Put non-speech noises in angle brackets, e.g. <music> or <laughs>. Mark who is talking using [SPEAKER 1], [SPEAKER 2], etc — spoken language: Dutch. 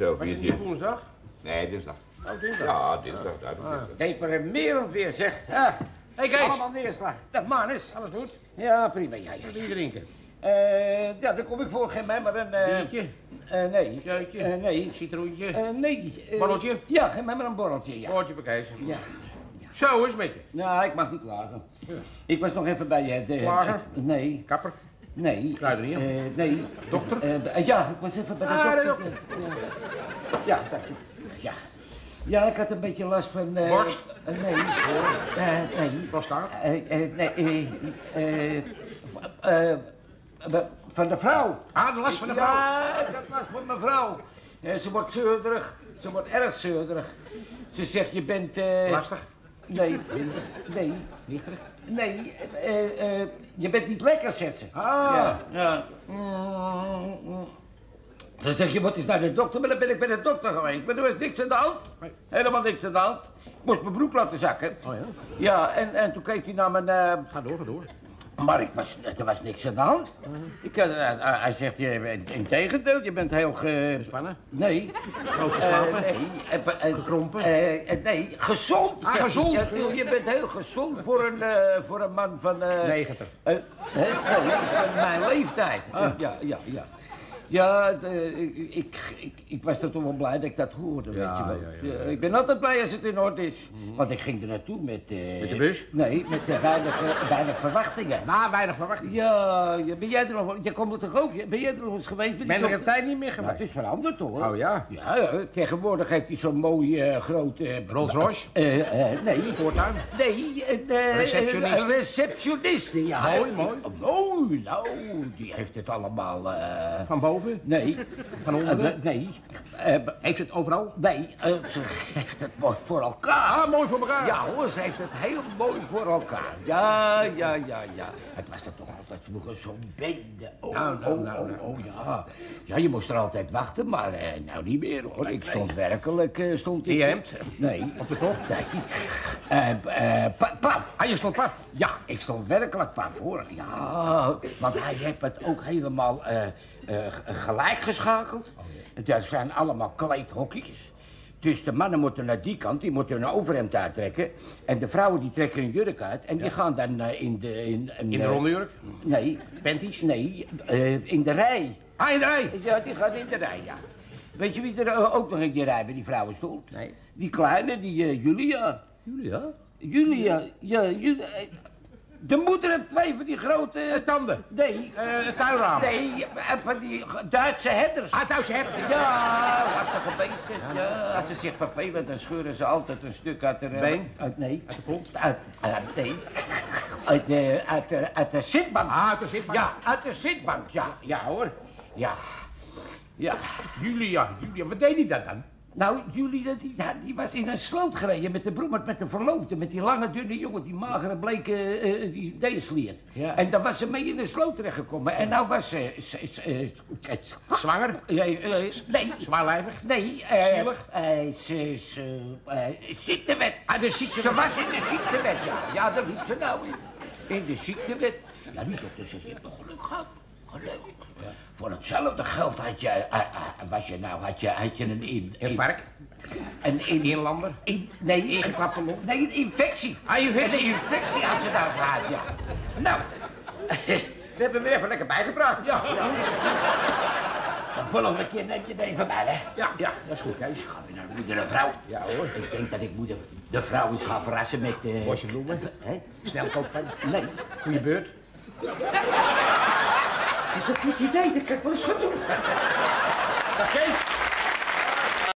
[SPEAKER 1] Zo,
[SPEAKER 2] Was
[SPEAKER 1] hier,
[SPEAKER 2] het
[SPEAKER 1] hier.
[SPEAKER 2] niet woensdag?
[SPEAKER 1] Nee, dinsdag.
[SPEAKER 2] Oh, dinsdag.
[SPEAKER 1] Ja, dinsdag. duidelijk
[SPEAKER 2] Ah.
[SPEAKER 1] dinsdag.
[SPEAKER 3] Deprimerend weer, zeg. Ja,
[SPEAKER 2] Hey Kees,
[SPEAKER 3] allemaal neerslag. Dag, Manus.
[SPEAKER 2] alles goed?
[SPEAKER 3] Ja, prima, ja, ja.
[SPEAKER 2] Wat wil je drinken?
[SPEAKER 3] Eh, ja, dan kom ik voor geen mij, maar een... eh,
[SPEAKER 2] Biertje?
[SPEAKER 3] eh, nee.
[SPEAKER 2] Jeutje?
[SPEAKER 3] Eh, nee.
[SPEAKER 2] Citroentje?
[SPEAKER 3] Nee.
[SPEAKER 2] Borreltje?
[SPEAKER 3] Ja, geef mij maar een borreltje, ja.
[SPEAKER 2] Woordje voor Kees.
[SPEAKER 3] Ja.
[SPEAKER 2] Zo, hoe is het met je?
[SPEAKER 3] Nou, ik mag niet klagen. Ik was nog even bij het... eh,
[SPEAKER 2] Klagen?
[SPEAKER 3] het- nee,
[SPEAKER 2] Kapper?
[SPEAKER 3] Nee.
[SPEAKER 2] Kruidenier?
[SPEAKER 3] Eh, nee.
[SPEAKER 2] Dokter?
[SPEAKER 3] Eh, eh, ja, ik was even bij de
[SPEAKER 2] Ah, de
[SPEAKER 3] dokter. Ja. ja, dank je. Ja. Ja, ik had een beetje last van...
[SPEAKER 2] Borst?
[SPEAKER 3] nee. Nee.
[SPEAKER 2] Prostaat?
[SPEAKER 3] Nee, van de vrouw.
[SPEAKER 2] Ah, de last van de vrouw?
[SPEAKER 3] Ja, ik had last van mijn vrouw. Ze wordt zeurderig. Ze wordt erg zeurderig. Ze zegt, je bent...
[SPEAKER 2] Lastig?
[SPEAKER 3] Nee, nee,
[SPEAKER 2] Nichterig?
[SPEAKER 3] nee. eh, eh, je bent niet lekker, zegt ze.
[SPEAKER 2] Ah.
[SPEAKER 3] Ja. ja. Mm. Ze zegt, je moet eens naar de dokter, maar dan ben ik bij de dokter geweest. Maar er was niks aan de hand. Helemaal niks aan de hand. Ik moest mijn broek laten zakken.
[SPEAKER 2] Oh ja?
[SPEAKER 3] Ja, en, en toen keek hij naar mijn... eh,
[SPEAKER 2] Ga door, ga door.
[SPEAKER 3] Maar ik was, er was niks aan de hand. Ik, had- eh, eh, hij zegt, je in tegendeel, je bent heel ge...
[SPEAKER 2] Gespannen?
[SPEAKER 3] Nee.
[SPEAKER 2] Groot geslapen?
[SPEAKER 3] nee. eh, eh,
[SPEAKER 2] Gekrompen?
[SPEAKER 3] nee, gezond.
[SPEAKER 2] Ah, gezond.
[SPEAKER 3] Tiel, je bent heel gezond voor een, voor een man van... eh
[SPEAKER 2] 90.
[SPEAKER 3] eh, hè? Nee, van mijn leeftijd.
[SPEAKER 2] Ah.
[SPEAKER 3] Ja, ja, ja. Ja, de- ik, ik, ik, ik was er toch wel blij dat ik dat hoorde,
[SPEAKER 2] Ja,
[SPEAKER 3] weet je wel.
[SPEAKER 2] ja, ja, ja.
[SPEAKER 3] ik ben altijd blij als het in orde is. Want ik ging er naartoe met... eh,
[SPEAKER 2] Met de bus?
[SPEAKER 3] Nee, met eh, weinig, weinig verwachtingen.
[SPEAKER 2] Na weinig verwachting.
[SPEAKER 3] Ja, ja, ben jij er nog wel... Je komt er toch ook... Ben jij er nog eens geweest?
[SPEAKER 2] Ben er
[SPEAKER 3] ik
[SPEAKER 2] een tijd niet meer
[SPEAKER 3] Nou, het
[SPEAKER 2] geweest?
[SPEAKER 3] is veranderd hoor.
[SPEAKER 2] Oh ja?
[SPEAKER 3] Ja, tegenwoordig heeft hij zo'n mooi eh groot... eh,
[SPEAKER 2] Rolls Royce?
[SPEAKER 3] eh, eh, nee.
[SPEAKER 2] Voortuin?
[SPEAKER 3] Nee, een
[SPEAKER 2] Receptionist.
[SPEAKER 3] Receptionist, ja.
[SPEAKER 2] Mooi, mooi.
[SPEAKER 3] Oh, mooi, nou, die heeft het allemaal...
[SPEAKER 2] Van boven?
[SPEAKER 3] Nee.
[SPEAKER 2] Van onderen?
[SPEAKER 3] Eh, nee. Eh,
[SPEAKER 2] Heeft het overal?
[SPEAKER 3] nee, eh, ze heeft het mooi voor elkaar.
[SPEAKER 2] Ah, mooi voor elkaar.
[SPEAKER 3] Ja hoor, ze heeft het heel mooi voor elkaar. Ja, ja, ja, ja. Het was er toch altijd vroeger zo'n bende. Oh,
[SPEAKER 2] Nou, nou,
[SPEAKER 3] oh,
[SPEAKER 2] nou,
[SPEAKER 3] oh,
[SPEAKER 2] nou.
[SPEAKER 3] oh, ja. Ja, je moest er altijd wachten, maar eh, nou niet meer hoor. Ik stond werkelijk, eh, stond ik...
[SPEAKER 2] Je?
[SPEAKER 3] Nee.
[SPEAKER 2] Op de kop?
[SPEAKER 3] Nee. Eh, eh, pa- paf.
[SPEAKER 2] Ah, je stond paf.
[SPEAKER 3] Ja, ik stond werkelijk paf hoor. Ja, want hij heeft het ook helemaal eh, eh, gelijk geschakeld. Er zijn allemaal kleedhokjes. Dus de mannen moeten naar die kant, die moeten een overhemd uittrekken. En de vrouwen die trekken hun jurk uit. En die gaan dan eh, in de... In,
[SPEAKER 2] In de
[SPEAKER 3] eh,
[SPEAKER 2] ronde jurk?
[SPEAKER 3] Nee,
[SPEAKER 2] Panties?
[SPEAKER 3] nee, eh, in de rij.
[SPEAKER 2] Ah, in de rij?
[SPEAKER 3] Ja, die gaan in de rij, ja. Weet je wie er ook nog in die rij bij die vrouwen stond?
[SPEAKER 2] Nee.
[SPEAKER 3] Die kleine, die Julia.
[SPEAKER 2] Julia?
[SPEAKER 3] Julia, ja, Julia. De moeder heeft twee van die grote...
[SPEAKER 2] Eh, tanden?
[SPEAKER 3] Nee,
[SPEAKER 2] het tuinraam?
[SPEAKER 3] nee, van die Duitse herders.
[SPEAKER 2] Ah, Duitse hert?
[SPEAKER 3] Ja, lastige beesten. Ja, als ze zich vervelen, dan scheuren ze altijd een stuk uit de...
[SPEAKER 2] Been?
[SPEAKER 3] Uit, nee.
[SPEAKER 2] Uit de kont?
[SPEAKER 3] Uit, uit, nee. Uit de, uit de, uit de zitbank.
[SPEAKER 2] Ah, uit de zitbank?
[SPEAKER 3] Ja, uit de zitbank, ja. Ja hoor. Ja. Ja.
[SPEAKER 2] Julia, Julia, wat deed hij dat dan?
[SPEAKER 3] Nou, Julie, die, die was in een sloot gereden met de broer, met de verloofde, met die lange, dunne jongen, die magere, bleke, eh, die deesliert.
[SPEAKER 2] Ja.
[SPEAKER 3] En daar was ze mee in de sloot terechtgekomen. En nou was ze... ze- ze- <laughs>
[SPEAKER 2] Zwanger?
[SPEAKER 3] nee, nee,
[SPEAKER 2] Zwaarlijvig?
[SPEAKER 3] nee.
[SPEAKER 2] Zielig?
[SPEAKER 3] ze eh, ziektewet.
[SPEAKER 2] Ah, de ziekte.
[SPEAKER 3] Ze was in de ziektewet, ja. Ja, daar liep ze nou in. In de ziektewet. Ja, die dokter zegt, je hebt nog geluk gehad. Geluk. Voor hetzelfde geld had je, eh, eh, was je nou, had je, had je een... In,
[SPEAKER 2] Infarct?
[SPEAKER 3] een in,
[SPEAKER 2] Inlander?
[SPEAKER 3] in, nee,
[SPEAKER 2] Ingeklapte long?
[SPEAKER 3] Nee, een infectie.
[SPEAKER 2] Ah, infectie.
[SPEAKER 3] Een infectie had ze daar gehad, ja. Nou, <laughs> we hebben weer even lekker bijgebracht. Ja, ja. De volgende keer neem je het even bij, hè?
[SPEAKER 2] Ja, ja, dat is goed, Kees.
[SPEAKER 3] Gaan we naar moeder en vrouw?
[SPEAKER 2] Ja, hoor.
[SPEAKER 3] Ik denk dat ik moeder de vrouw eens ga verrassen met... eh
[SPEAKER 2] Bosje bloemen?
[SPEAKER 3] Hè?
[SPEAKER 2] Snelkooppen?
[SPEAKER 3] Nee,
[SPEAKER 2] Goeie beurt?
[SPEAKER 3] Dat is een goed idee. Dat kan